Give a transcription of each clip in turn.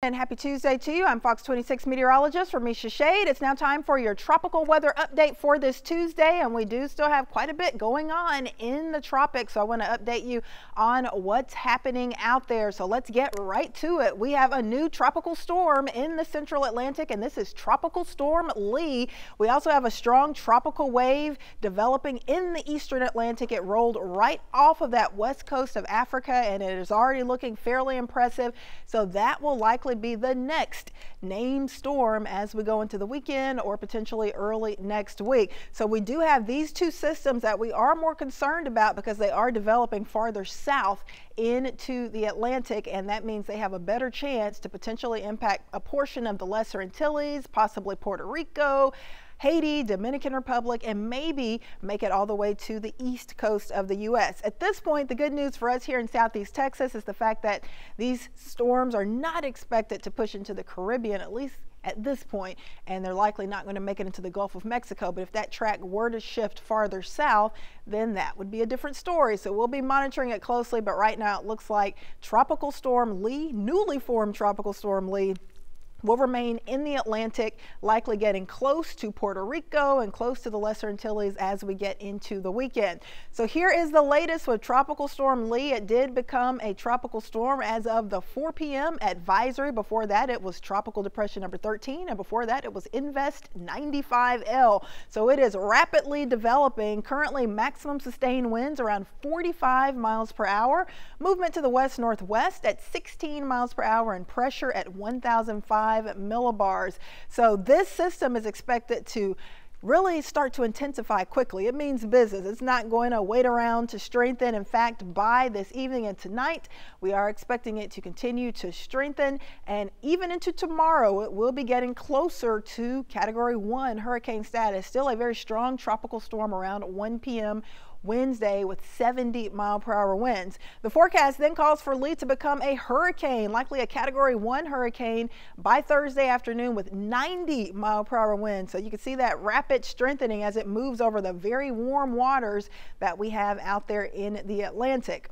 And happy Tuesday to you. I'm Fox 26 meteorologist Remeisha Shade. It's now time for your tropical weather update for this Tuesday, and we do still have quite a bit going on in the tropics. So I want to update you on what's happening out there. So let's get right to it. We have a new tropical storm in the central Atlantic, and this is Tropical Storm Lee. We also have a strong tropical wave developing in the eastern Atlantic. It rolled right off of that west coast of Africa, and it is already looking fairly impressive. So that will likely likely be the next named storm as we go into the weekend or potentially early next week. So we do have these two systems that we are more concerned about because they are developing farther south into the Atlantic, and that means they have a better chance to potentially impact a portion of the Lesser Antilles, possibly Puerto Rico. Haiti, Dominican Republic, and maybe make it all the way to the east coast of the U.S. At this point, the good news for us here in Southeast Texas is the fact that these storms are not expected to push into the Caribbean, at least at this point, and they're likely not going to make it into the Gulf of Mexico. But if that track were to shift farther south, then that would be a different story. So we'll be monitoring it closely. But right now, it looks like Tropical Storm Lee, newly formed Tropical Storm Lee, will remain in the Atlantic, likely getting close to Puerto Rico and close to the Lesser Antilles as we get into the weekend. So here is the latest with Tropical Storm Lee. It did become a tropical storm as of the 4 p.m. advisory. Before that, it was Tropical Depression number 13, and before that, it was Invest 95L. So it is rapidly developing. Currently, maximum sustained winds around 45 miles per hour. Movement to the west northwest at 16 miles per hour, and pressure at 1,005 5 millibars. So this system is expected to really start to intensify quickly. It means business. It's not going to wait around to strengthen. In fact, by this evening and tonight, we are expecting it to continue to strengthen. And even into tomorrow, it will be getting closer to category one hurricane status. Still a very strong tropical storm around 1 p.m. Wednesday with 70 mile per hour winds. The forecast then calls for Lee to become a hurricane, likely a category one hurricane by Thursday afternoon with 90 mile per hour winds. So you can see that rapid strengthening as it moves over the very warm waters that we have out there in the Atlantic.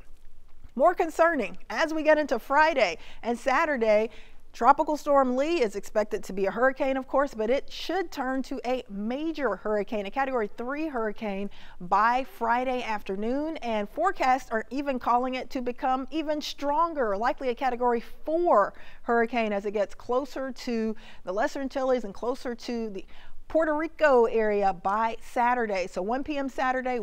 More concerning as we get into Friday and Saturday, Tropical Storm Lee is expected to be a hurricane, of course, but it should turn to a major hurricane, a Category 3 hurricane by Friday afternoon. And forecasts are even calling it to become even stronger, likely a Category 4 hurricane as it gets closer to the Lesser Antilles and closer to the Puerto Rico area by Saturday. So 1 p.m. Saturday,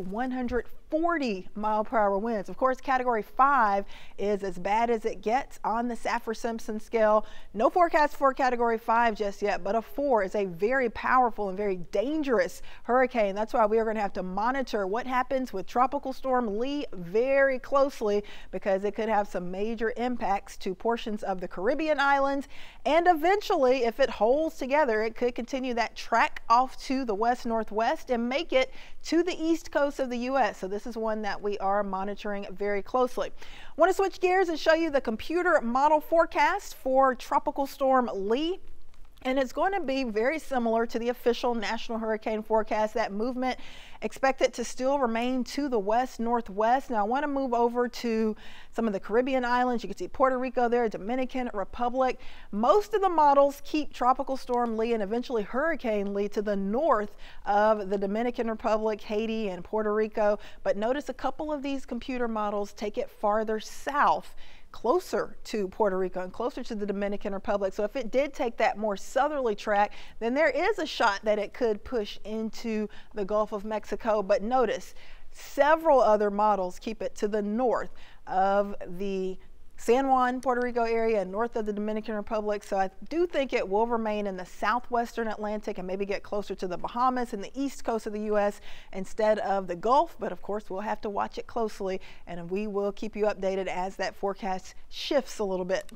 140 mile per hour winds. Of course, category five is as bad as it gets on the Saffir-Simpson scale. No forecast for category five just yet, but a four is a very powerful and very dangerous hurricane. That's why we are going to have to monitor what happens with Tropical Storm Lee very closely because it could have some major impacts to portions of the Caribbean islands. And eventually, if it holds together, it could continue that track off to the west northwest and make it to the east coast of the U.S. So this is one that we are monitoring very closely. I want to switch gears and show you the computer model forecast for Tropical Storm Lee. And it's going to be very similar to the official National Hurricane Forecast. That movement expected to still remain to the west northwest. Now I want to move over to some of the Caribbean islands. You can see Puerto Rico there, Dominican Republic. Most of the models keep Tropical Storm Lee and eventually Hurricane Lee to the north of the Dominican Republic, Haiti, and Puerto Rico. But notice a couple of these computer models take it farther south closer to Puerto Rico and closer to the Dominican Republic. So if it did take that more southerly track, then there is a shot that it could push into the Gulf of Mexico. But notice, several other models keep it to the north of the San Juan, Puerto Rico area, north of the Dominican Republic. So I do think it will remain in the southwestern Atlantic and maybe get closer to the Bahamas and the east coast of the U.S. instead of the Gulf. But of course, we'll have to watch it closely and we will keep you updated as that forecast shifts a little bit.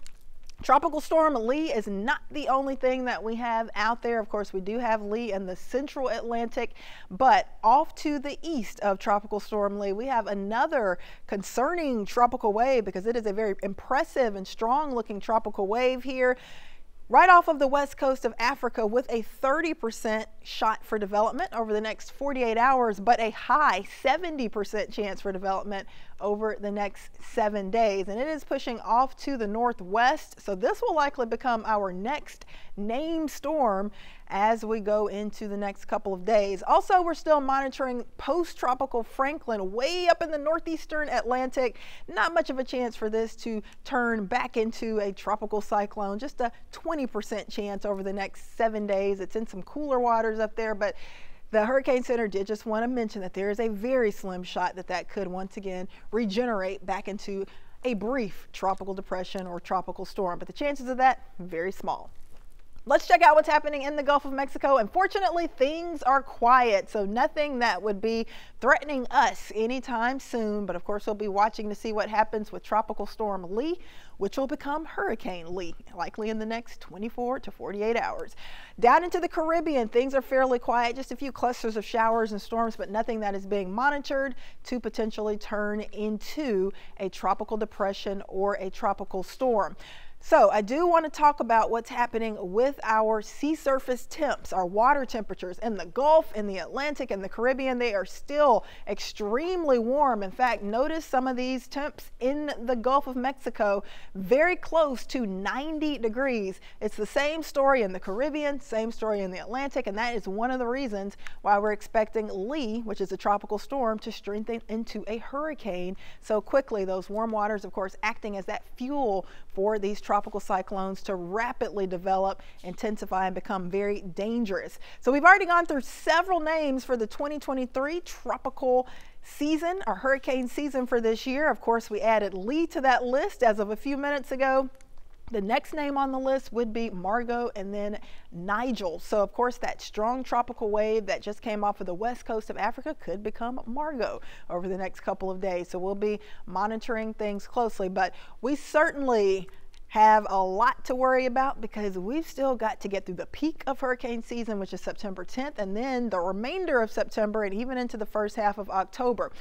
Tropical Storm Lee is not the only thing that we have out there. Of course, we do have Lee in the central Atlantic, but off to the east of Tropical Storm Lee, we have another concerning tropical wave because it is a very impressive and strong looking tropical wave here right off of the west coast of Africa with a 30% shot for development over the next 48 hours, but a high 70% chance for development over the next seven days. And it is pushing off to the northwest, so this will likely become our next named storm as we go into the next couple of days. Also, we're still monitoring post-tropical Franklin way up in the northeastern Atlantic. Not much of a chance for this to turn back into a tropical cyclone, just a 20% chance over the next seven days. It's in some cooler waters up there, but the Hurricane Center did just want to mention that there is a very slim shot that that could once again regenerate back into a brief tropical depression or tropical storm, but the chances of that very small. Let's check out what's happening in the Gulf of Mexico. Unfortunately, things are quiet, so nothing that would be threatening us anytime soon. But of course, we'll be watching to see what happens with Tropical Storm Lee, which will become Hurricane Lee, likely in the next 24 to 48 hours. Down into the Caribbean, things are fairly quiet, just a few clusters of showers and storms, but nothing that is being monitored to potentially turn into a tropical depression or a tropical storm. So I do want to talk about what's happening with our sea surface temps, our water temperatures in the Gulf, in the Atlantic, and the Caribbean. They are still extremely warm. In fact, notice some of these temps in the Gulf of Mexico, very close to 90 degrees. It's the same story in the Caribbean, same story in the Atlantic, and that is one of the reasons why we're expecting Lee, which is a tropical storm, to strengthen into a hurricane so quickly. Those warm waters, of course, acting as that fuel for these tropical cyclones to rapidly develop, intensify, and become very dangerous. So we've already gone through several names for the 2023 tropical season, our hurricane season for this year. Of course, we added Lee to that list as of a few minutes ago. The next name on the list would be Margot and then Nigel. So, of course, that strong tropical wave that just came off of the west coast of Africa could become Margot over the next couple of days. So, we'll be monitoring things closely. But we certainly have a lot to worry about because we've still got to get through the peak of hurricane season, which is September 10th, and then the remainder of September and even into the first half of October.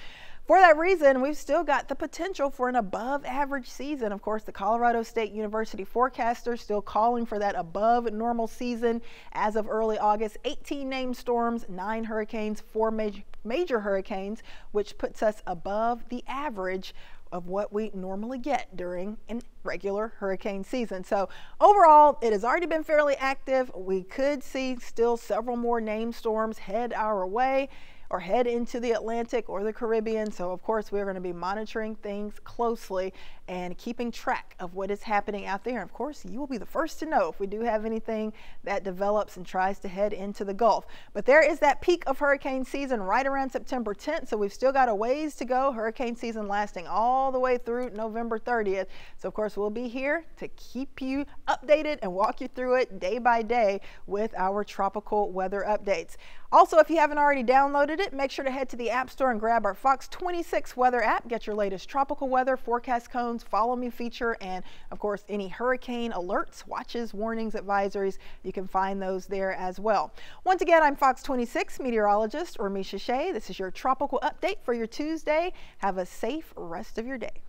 For that reason, we've still got the potential for an above average season. Of course, the Colorado State University forecasters still calling for that above normal season as of early August. 18 named storms, nine hurricanes, four major, major hurricanes, which puts us above the average of what we normally get during a regular hurricane season. So overall, it has already been fairly active. We could see still several more name storms head our way or head into the Atlantic or the Caribbean. So of course, we're going to be monitoring things closely and keeping track of what is happening out there. And of course, you will be the first to know if we do have anything that develops and tries to head into the Gulf. But there is that peak of hurricane season right around September 10th. So we've still got a ways to go. Hurricane season lasting all the way through November 30th. So of course, we'll be here to keep you updated and walk you through it day by day with our tropical weather updates. Also, if you haven't already downloaded it, make sure to head to the App Store and grab our Fox 26 weather app. Get your latest tropical weather, forecast cones, follow me feature, and of course, any hurricane alerts, watches, warnings, advisories. You can find those there as well. Once again, I'm Fox 26 meteorologist Remeisha Shade. This is your tropical update for your Tuesday. Have a safe rest of your day.